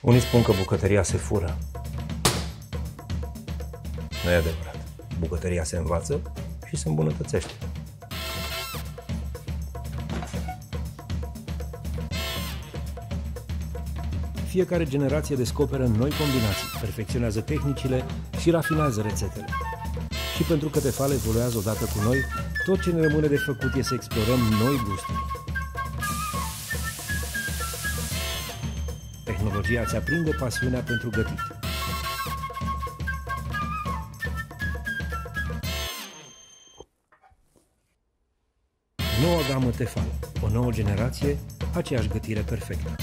Unii spun că bucătăria se fură. Nu e adevărat. Bucătăria se învață și se îmbunătățește. Fiecare generație descoperă noi combinații, perfecționează tehnicile și rafinează rețetele. Și pentru că Tefal evoluează odată cu noi, tot ce ne rămâne de făcut e să explorăm noi gusturi. Tehnologia ți aprinde pasiunea pentru gătit. Noua gamă Tefal, o nouă generație, aceeași gătire perfectă.